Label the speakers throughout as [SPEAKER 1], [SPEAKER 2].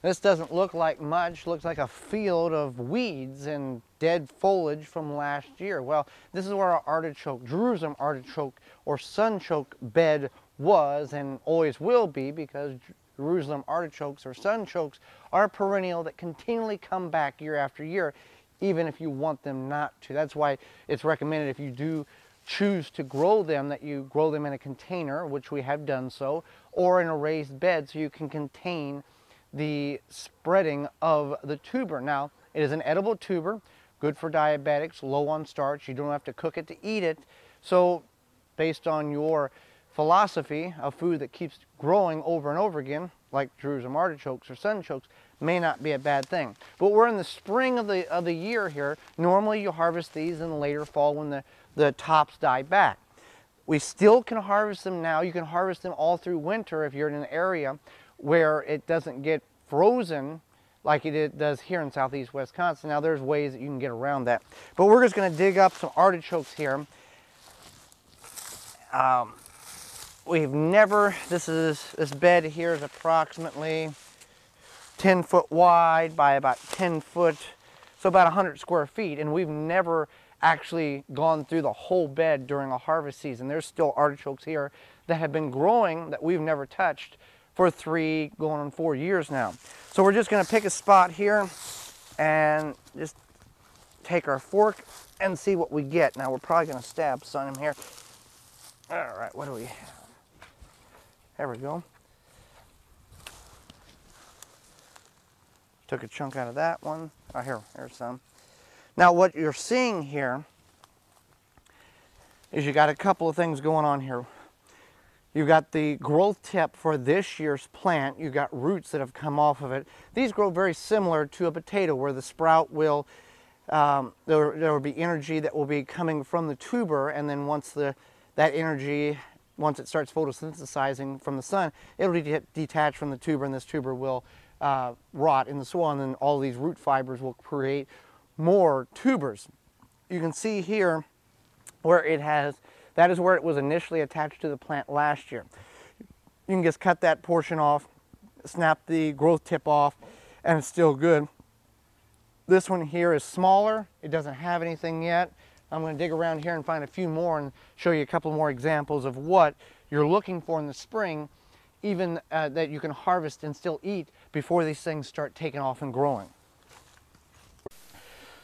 [SPEAKER 1] This doesn't look like much, looks like a field of weeds and dead foliage from last year. Well, this is where our artichoke, Jerusalem artichoke or sunchoke bed was and always will be because Jerusalem artichokes or sunchokes are perennial that continually come back year after year, even if you want them not to. That's why it's recommended if you do choose to grow them that you grow them in a container, which we have done so, or in a raised bed so you can contain the spreading of the tuber. Now, it is an edible tuber, good for diabetics, low on starch. You don't have to cook it to eat it. So based on your philosophy of food that keeps growing over and over again, like Jerusalem artichokes or sunchokes, may not be a bad thing. But we're in the spring of the, of the year here. Normally you harvest these in the later fall when the, the tops die back. We still can harvest them now. You can harvest them all through winter if you're in an area where it doesn't get frozen like it does here in southeast Wisconsin. Now there's ways that you can get around that. But we're just gonna dig up some artichokes here. Um, we've never, this is, this bed here is approximately 10 foot wide by about 10 foot, so about 100 square feet. And we've never actually gone through the whole bed during a harvest season. There's still artichokes here that have been growing that we've never touched for three, going on four years now. So we're just gonna pick a spot here and just take our fork and see what we get. Now we're probably gonna stab some here. All right, what do we have? There we go. Took a chunk out of that one. Oh, here, there's some. Now what you're seeing here is you got a couple of things going on here. You've got the growth tip for this year's plant. You've got roots that have come off of it. These grow very similar to a potato where the sprout will, um, there, there will be energy that will be coming from the tuber and then once the, that energy once it starts photosynthesizing from the sun, it'll be detached from the tuber and this tuber will uh, rot in the soil and then all these root fibers will create more tubers. You can see here where it has, that is where it was initially attached to the plant last year. You can just cut that portion off, snap the growth tip off, and it's still good. This one here is smaller. It doesn't have anything yet. I'm going to dig around here and find a few more and show you a couple more examples of what you're looking for in the spring, even uh, that you can harvest and still eat before these things start taking off and growing.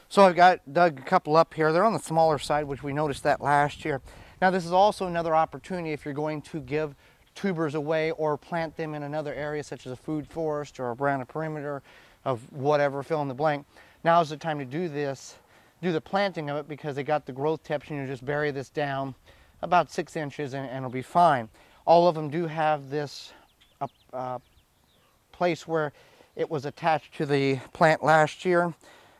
[SPEAKER 1] So I've got dug a couple up here. They're on the smaller side, which we noticed that last year. Now this is also another opportunity if you're going to give tubers away or plant them in another area such as a food forest or around a perimeter of whatever, fill in the blank. Now is the time to do this do the planting of it because they got the growth tips and you just bury this down about six inches and, and it'll be fine. All of them do have this uh, uh, place where it was attached to the plant last year.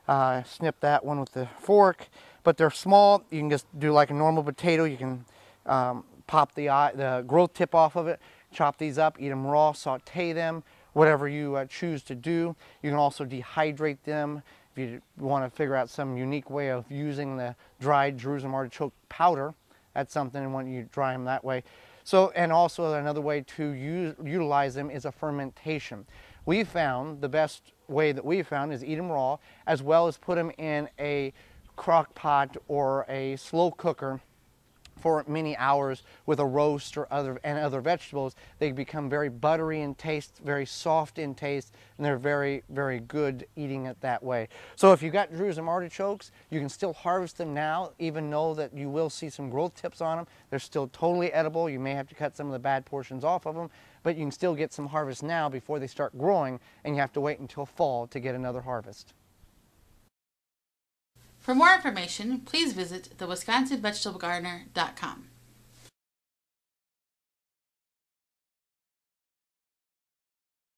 [SPEAKER 1] Uh, snip that one with the fork, but they're small. You can just do like a normal potato. You can um, pop the, the growth tip off of it, chop these up, eat them raw, saute them, whatever you uh, choose to do. You can also dehydrate them if you want to figure out some unique way of using the dried Jerusalem artichoke powder, that's something and when you dry them that way. So, and also another way to use, utilize them is a fermentation. We found the best way that we found is eat them raw, as well as put them in a crock pot or a slow cooker for many hours with a roast or other and other vegetables, they become very buttery in taste, very soft in taste, and they're very, very good eating it that way. So if you've got Jerusalem artichokes, you can still harvest them now, even though that you will see some growth tips on them. They're still totally edible. You may have to cut some of the bad portions off of them, but you can still get some harvest now before they start growing, and you have to wait until fall to get another harvest.
[SPEAKER 2] For more information, please visit thewisconsinvegetablegardener.com.